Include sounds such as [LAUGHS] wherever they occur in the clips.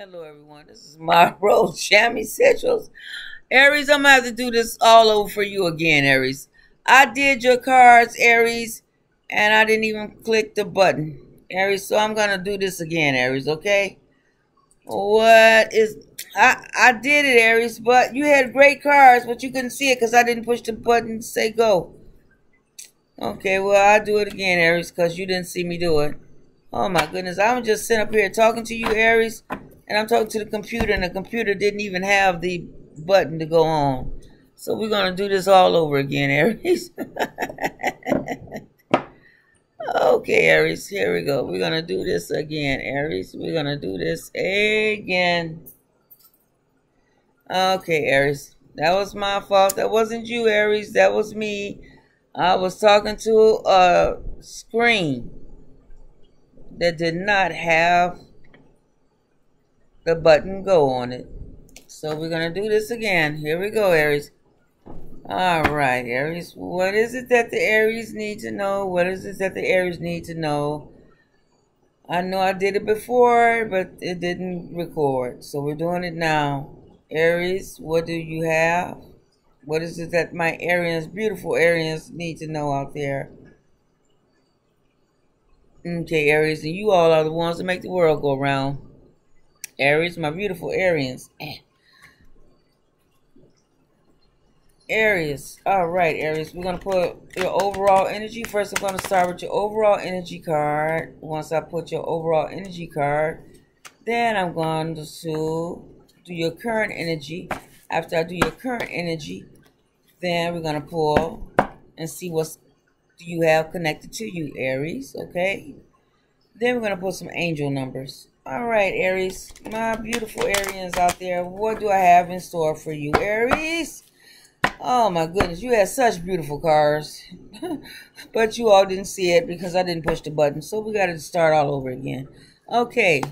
Hello, everyone. This is my [LAUGHS] Rose Jam Essentials. Aries, I'm going to have to do this all over for you again, Aries. I did your cards, Aries, and I didn't even click the button, Aries. So I'm going to do this again, Aries, okay? What is... I, I did it, Aries, but you had great cards, but you couldn't see it because I didn't push the button to say go. Okay, well, I'll do it again, Aries, because you didn't see me do it. Oh, my goodness. I'm just sitting up here talking to you, Aries, and I'm talking to the computer, and the computer didn't even have the button to go on. So we're going to do this all over again, [LAUGHS] Aries. okay, Aries, here we go. We're going to do this again, Aries. We're going to do this again. Okay, Aries. That was my fault. That wasn't you, Aries. That was me. I was talking to a screen that did not have the button go on it. So we're going to do this again. Here we go, Aries. All right, Aries. What is it that the Aries need to know? What is it that the Aries need to know? I know I did it before, but it didn't record. So we're doing it now. Aries, what do you have? What is it that my Aries, beautiful Aries, need to know out there? Okay, Aries, and you all are the ones that make the world go round. Aries, my beautiful Aries. Eh. Aries. All right, Aries. We're going to put your overall energy. First, I'm going to start with your overall energy card. Once I put your overall energy card, then I'm going to do your current energy. After I do your current energy, then we're going to pull and see what do you have connected to you, Aries. Okay? Then we're going to put some angel numbers. All right, Aries. My beautiful Aries out there. What do I have in store for you, Aries? Oh, my goodness. You had such beautiful cars. [LAUGHS] but you all didn't see it because I didn't push the button. So we got to start all over again. Okay.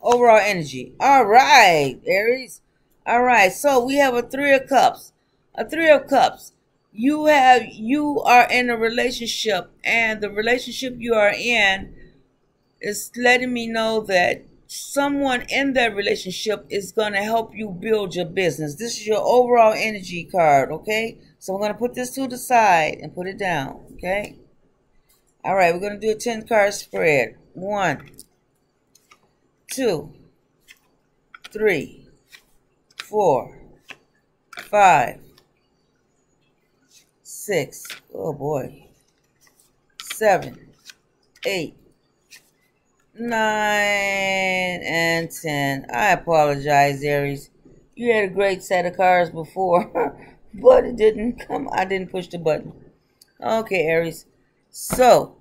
Overall energy. All right, Aries. All right. So we have a three of cups. A three of cups. You have, you are in a relationship and the relationship you are in is letting me know that someone in that relationship is going to help you build your business. This is your overall energy card, okay? So I'm going to put this to the side and put it down, okay? All right, we're going to do a 10 card spread. One, two, three, four, five, six, oh boy, seven, eight, nine, and ten. I apologize, Aries. You had a great set of cards before, [LAUGHS] but it didn't come. I didn't push the button. Okay, Aries. So,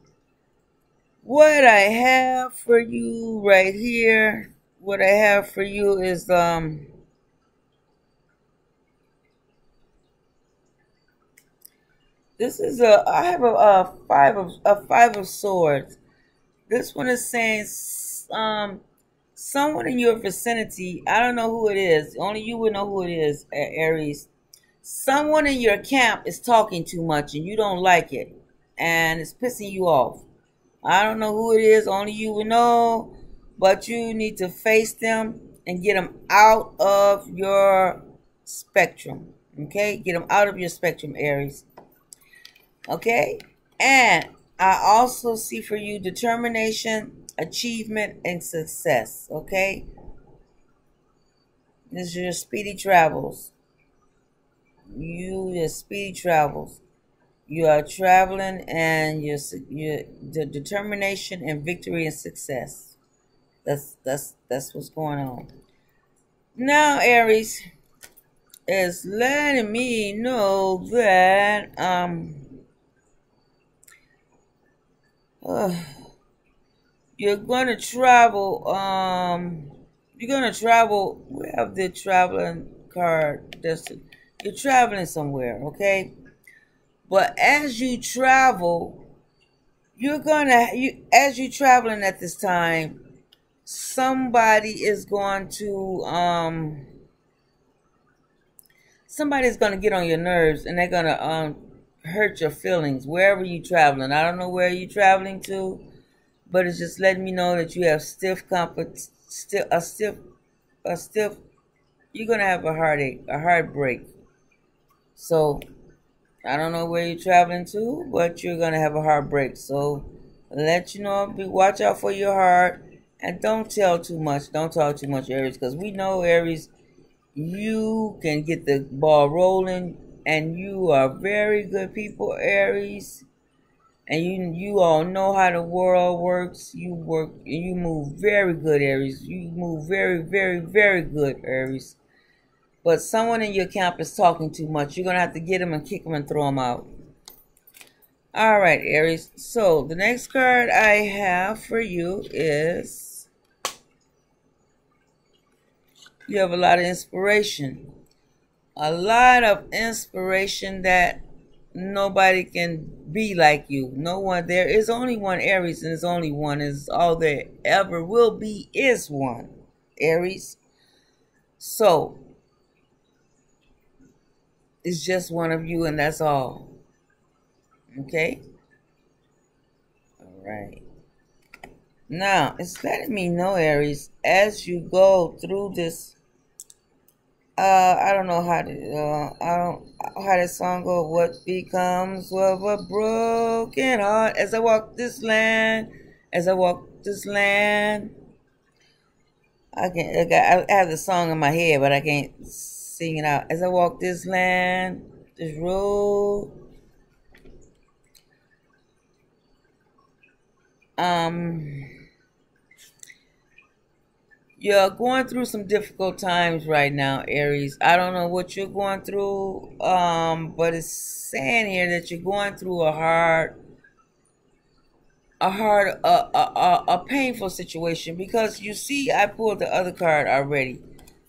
what I have for you right here, what I have for you is um. This is a. I have a, a five of a five of swords this one is saying um, someone in your vicinity. I don't know who it is. Only you would know who it is, Aries. Someone in your camp is talking too much and you don't like it. And it's pissing you off. I don't know who it is. Only you would know. But you need to face them and get them out of your spectrum. Okay? Get them out of your spectrum, Aries. Okay? And I also see for you determination, achievement, and success. Okay? This is your speedy travels. You, your speedy travels. You are traveling and your, your the determination and victory and success. That's that's that's what's going on. Now Aries is letting me know that um uh, you're to travel. Um, you're to travel. We have the traveling card. That's, you're traveling somewhere, okay? But as you travel, you're gonna you as you're traveling at this time, somebody is going to um somebody's gonna get on your nerves and they're gonna um hurt your feelings wherever you're traveling. I don't know where you're traveling to, but it's just letting me know that you have stiff comp still a stiff a stiff you're gonna have a heartache, a heartbreak. So I don't know where you're traveling to, but you're gonna have a heartbreak. So let you know, be watch out for your heart and don't tell too much. Don't talk too much, Aries, because we know Aries, you can get the ball rolling, and you are very good people, Aries and you you all know how the world works. You work you move very good, Aries. You move very, very, very good, Aries. But someone in your camp is talking too much. You're gonna have to get them and kick them and throw them out. All right, Aries. So the next card I have for you is you have a lot of inspiration. A lot of inspiration that nobody can be like you. No one. There is only one Aries, and there's only one. Is all there ever will be is one Aries. So it's just one of you, and that's all. Okay. All right. Now it's letting me know, Aries, as you go through this uh, I don't know how to, uh, I don't, how that song go, what becomes of a broken heart as I walk this land, as I walk this land. I can't, I, have the song in my head, but I can't sing it out. As I walk this land, this road, um, you're going through some difficult times right now, Aries. I don't know what you're going through, um, but it's saying here that you're going through a hard, a hard, a, a, a painful situation because you see, I pulled the other card already.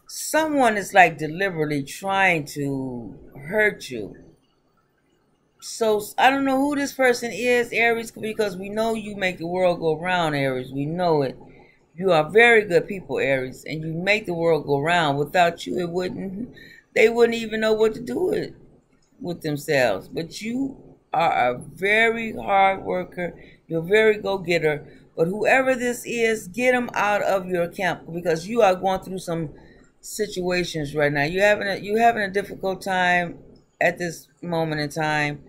Someone is like deliberately trying to hurt you. So I don't know who this person is, Aries, because we know you make the world go round, Aries. We know it you are very good people, Aries, and you make the world go round. Without you, it wouldn't. They wouldn't even know what to do with with themselves. But you are a very hard worker. You're very go getter. But whoever this is, get them out of your camp because you are going through some situations right now. You having a, you having a difficult time at this moment in time,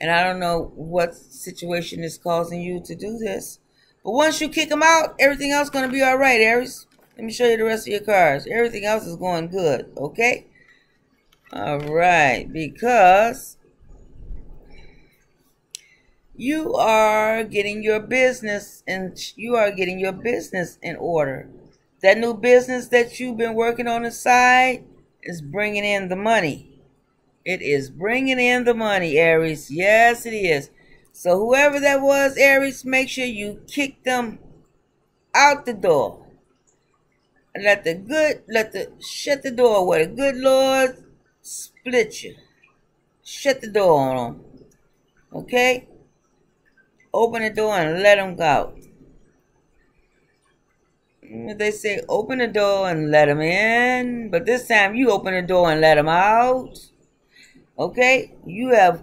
and I don't know what situation is causing you to do this. But once you kick them out, everything else is going to be all right, Aries. Let me show you the rest of your cards. Everything else is going good, okay? All right, because you are getting your business and you are getting your business in order. That new business that you've been working on the side is bringing in the money. It is bringing in the money, Aries. Yes, it is. So whoever that was, Aries, make sure you kick them out the door. Let the good, let the, shut the door where the good Lord split you. Shut the door on them. Okay? Open the door and let them go. They say open the door and let them in. But this time you open the door and let them out. Okay? You have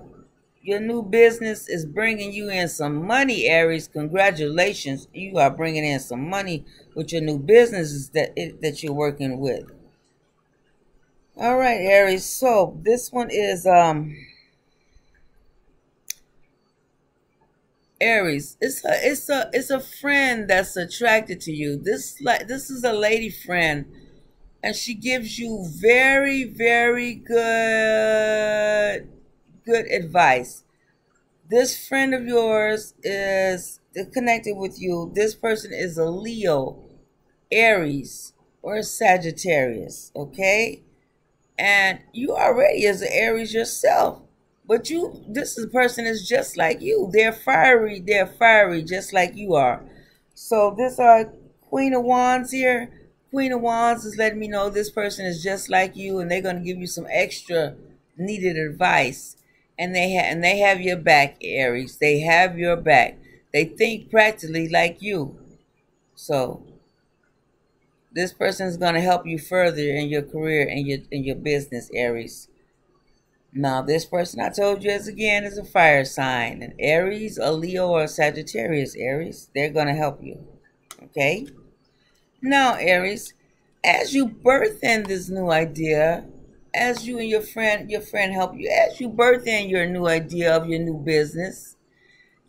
your new business is bringing you in some money, Aries. Congratulations. You are bringing in some money with your new businesses that, that you're working with. All right, Aries. So this one is um Aries. It's a it's a it's a friend that's attracted to you. This like this is a lady friend and she gives you very very good good advice. This friend of yours is connected with you. This person is a Leo, Aries, or Sagittarius, okay? And you already is an Aries yourself. But you, this is person is just like you. They're fiery. They're fiery, just like you are. So this uh, Queen of Wands here. Queen of Wands is letting me know this person is just like you, and they're gonna give you some extra needed advice and they ha- and they have your back, Aries. They have your back. They think practically like you. So this person is going to help you further in your career and your in your business, Aries. Now, this person I told you is again is a fire sign, an Aries, a Leo, or a Sagittarius. Aries, they're going to help you. Okay? Now, Aries, as you birth in this new idea, as you and your friend, your friend help you, as you birth in your new idea of your new business,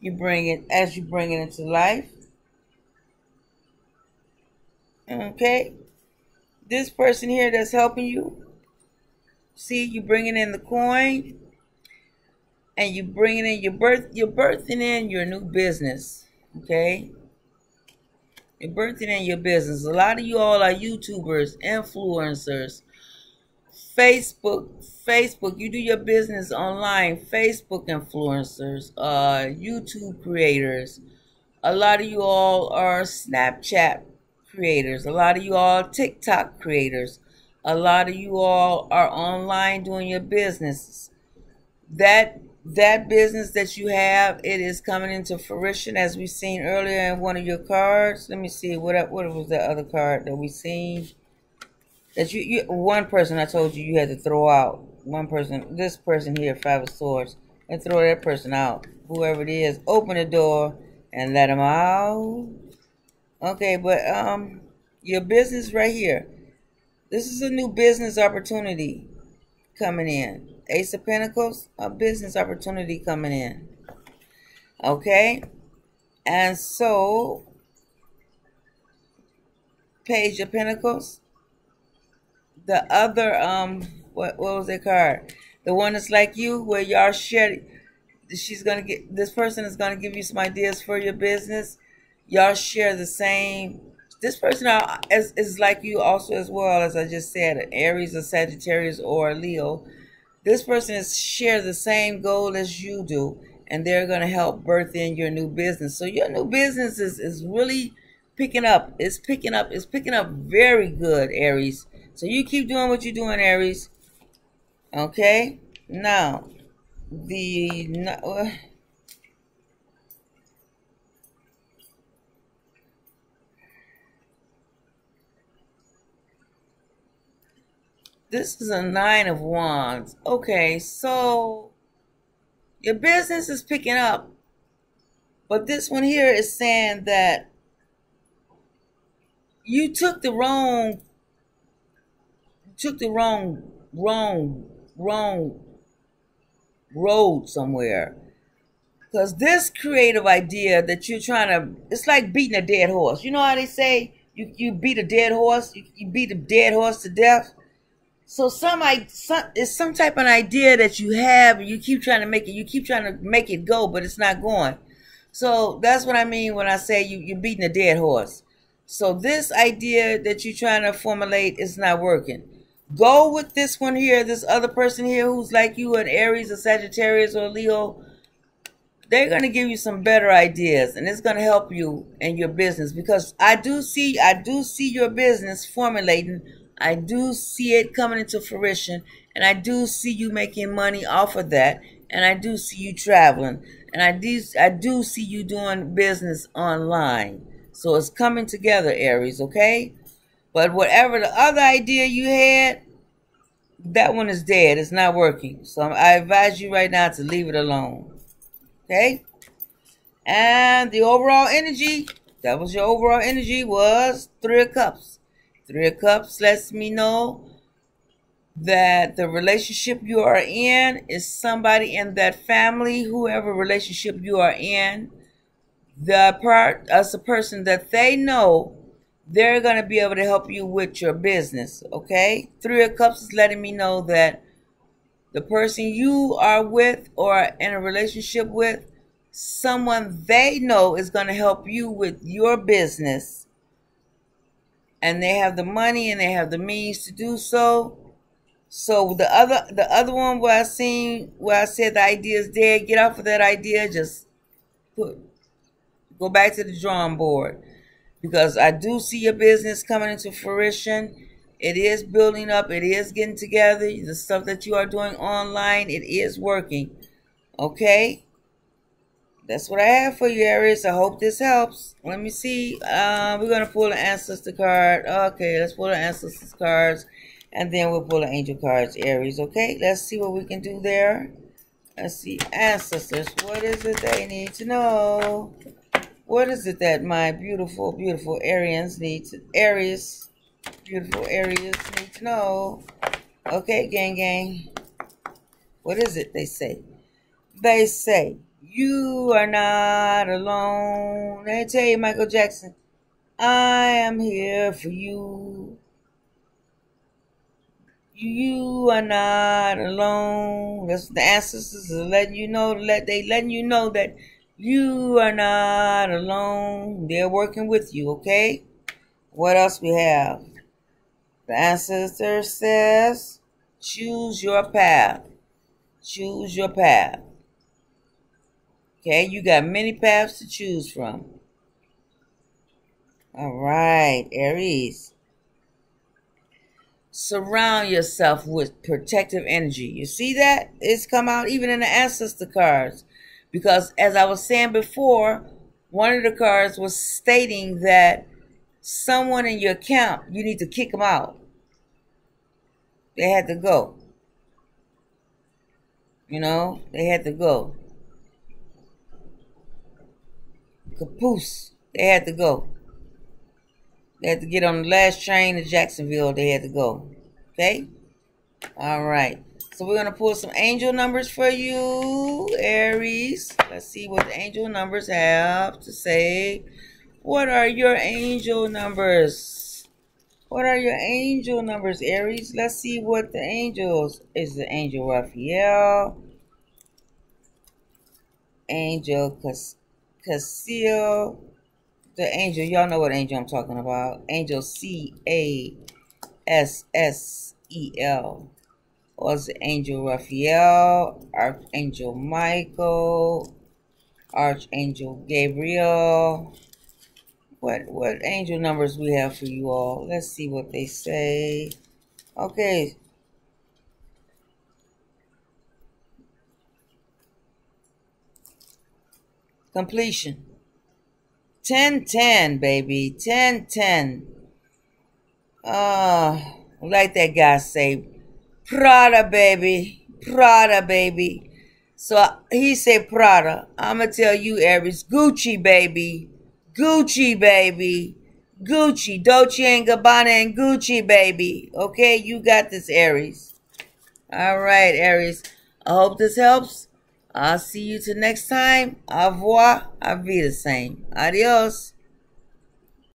you bring it as you bring it into life. Okay? This person here that's helping you, See, you bringing in the coin, and you bringing in your birth. You're birthing in your new business. Okay. You're birthing in your business. A lot of you all are YouTubers, influencers, Facebook, Facebook. You do your business online. Facebook influencers, uh, YouTube creators. A lot of you all are Snapchat creators. A lot of you all TikTok creators a lot of you all are online doing your businesses. That that business that you have, it is coming into fruition as we've seen earlier in one of your cards. Let me see what what was the other card that we seen that you, you one person I told you you had to throw out. One person, this person here, five of swords, and throw that person out. Whoever it is, open the door and let them out. Okay, but um, your business right here this is a new business opportunity coming in. Ace of Pentacles, a business opportunity coming in. Okay? And so, Page of Pentacles. The other, um, what, what was that card? The one that's like you, where y'all share, she's to get, this person is to give you some ideas for your business. Y'all share the same this person is, is like you also as well as I just said, an Aries, a Sagittarius, or Leo. This person is share the same goal as you do, and they're going to help birth in your new business. So your new business is, is really picking up. It's picking up. It's picking up very good, Aries. So you keep doing what you're doing, Aries. Okay? Now, the... Uh, [SIGHS] This is a nine of wands. Okay, so your business is picking up. But this one here is saying that you took the wrong took the wrong wrong wrong road somewhere. Because this creative idea that you're trying to, it's like beating a dead horse. You know how they say you, you beat a dead horse, you, you beat a dead horse to death? So some some it's some type of idea that you have and you keep trying to make it, you keep trying to make it go, but it's not going. So that's what I mean when I say you, you're beating a dead horse. So this idea that you're trying to formulate is not working. Go with this one here, this other person here who's like you, an Aries, a Sagittarius, or Leo. They're going to give you some better ideas and it's going to help you in your business because I do see, I do see your business formulating I do see it coming into fruition, and I do see you making money off of that, and I do see you traveling, and I do I do see you doing business online. So it's coming together, Aries, okay? But whatever the other idea you had, that one is dead. It's not working. So I advise you right now to leave it alone. Okay? And the overall energy, that was your overall energy, was Three of Cups. Three of Cups lets me know that the relationship you are in is somebody in that family, whoever relationship you are in, the part as a person that they know they're going to be able to help you with your business. Okay. Three of Cups is letting me know that the person you are with or in a relationship with, someone they know is going to help you with your business and they have the money and they have the means to do so. So the other the other one where I seen where I said the idea is dead, get off of that idea, just put go back to the drawing board. Because I do see your business coming into fruition. It is building up, it is getting together. The stuff that you are doing online, it is working. Okay? that's what I have for you, Aries. I hope this helps. Let me see. Uh, we're going to pull an ancestor card. Okay, let's pull the ancestor cards. And then we'll pull the angel cards, Aries. Okay, let's see what we can do there. Let's see, ancestors, what is it they need to know? What is it that my beautiful, beautiful Aryans need to, Aries, beautiful Aries need to know? Okay, gang, gang. What is it they say? They say, you are not alone. They tell you, Michael Jackson, I am here for you. You are not alone. That's the ancestors are letting you know, let they letting you know that you are not alone. They're working with you, okay? What else we have? The ancestor says, choose your path. Choose your path. Okay, you got many paths to choose from. All right, Aries. Surround yourself with protective energy. You see that? It's come out even in the ancestor cards. Because as I was saying before, one of the cards was stating that someone in your camp, you need to kick them out. They had to go. You know, they had to go. Capoose, They had to go. They had to get on the last train to Jacksonville. They had to go. Okay? All right. So we're going to pull some angel numbers for you, Aries. Let's see what the angel numbers have to say. What are your angel numbers? What are your angel numbers, Aries? Let's see what the angels is. The angel Raphael, angel Cas Cassiel, the angel. Y'all know what angel I'm talking about. Angel C A S S E L was Angel Raphael, Archangel Michael, Archangel Gabriel. What what angel numbers we have for you all? Let's see what they say. Okay. Completion. 1010, baby. 1010. Uh, like that guy say, Prada, baby. Prada, baby. So he said Prada. I'm going to tell you, Aries, Gucci, baby. Gucci, baby. Gucci. Dolce and Gabbana and Gucci, baby. Okay, you got this, Aries. All right, Aries. I hope this helps. I'll see you till next time. Au revoir. I'll be the same. Adios.